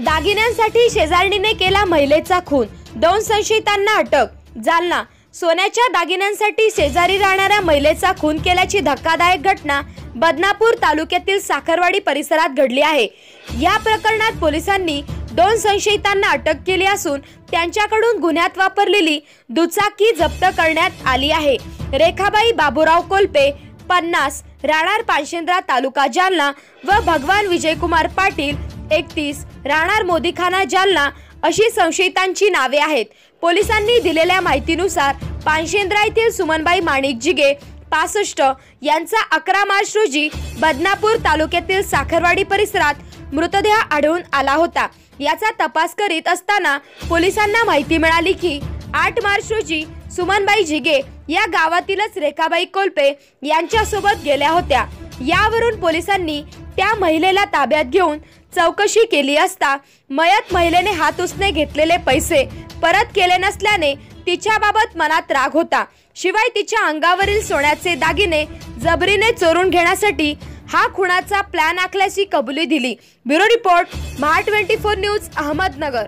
दागिन्यांसाठी शेजारणीने केला महिलेचा खून. दोन संशयितांना अटक. जालना. सोन्याच्या दागिन्यांसाठी शेजारी राहणाऱ्या महिलेचा खून केल्याची धक्कादायक घटना बदनापूर तालुक्यातील साखरवाडी परिसरात घडली आहे. या प्रकरणात पोलिसांनी दोन संशयितांना अटक केली असून त्यांच्याकडून गुन्ह्यात वापरलेली दुचाकी जप्त करण्यात आली आहे. रेखाबाई बाबूराव कोल्पे पन्नास राणार पानशेंद्रा तालुका जालना व भगवान विजयकुमार पाटील एकतीस राहणार मोदीखाना जालना अशी संशयितांची नावे आहेत. पोलिसांनी दिलेल्या माहितीनुसार पानशेंद्रा येथील सुमनबाई माणिक जिगे पासष्ट यांचा अकरा मार्च रोजी बदनापूर तालुक्यातील साखरवाडी परिसरात मृतदेह आढळून आला होता. याचा तपास करीत असताना पोलिसांना माहिती मिळाली की आठ मार्च रोजी सुमनबाई जिगे या गावातीलच रेखाबाई कोल्पे यांच्यासोबत गेल्या होत्या. यावरून पोलिसांनी त्या महिलेला ताब्यात घेऊन चौकशी केली असता मयत महिलेने हात उसने घेतलेले पैसे परत केले नसल्याने तिच्याबाबत मनात राग होता. शिवाय तिच्या अंगावरील सोन्याचे दागिने जबरीने चोरून घेण्यासाठी हा खुणाचा प्लॅन आखल्याची कबुली दिली. Bureau report Maha twenty four news Ahmednagar.